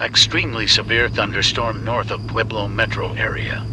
Extremely severe thunderstorm north of Pueblo metro area.